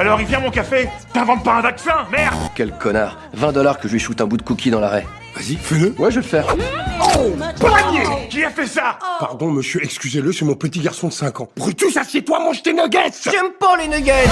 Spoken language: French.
Alors il vient mon café. T'inventes pas un vaccin, merde. Quel connard. 20 dollars que je lui shoot un bout de cookie dans l'arrêt. Vas-y, fais-le. Ouais, je vais le faire. Oh, oh, Poignet Qui a fait ça? Oh. Pardon, monsieur, excusez-le, c'est mon petit garçon de 5 ans. Brutus, assieds-toi, mange tes nuggets. J'aime pas les nuggets.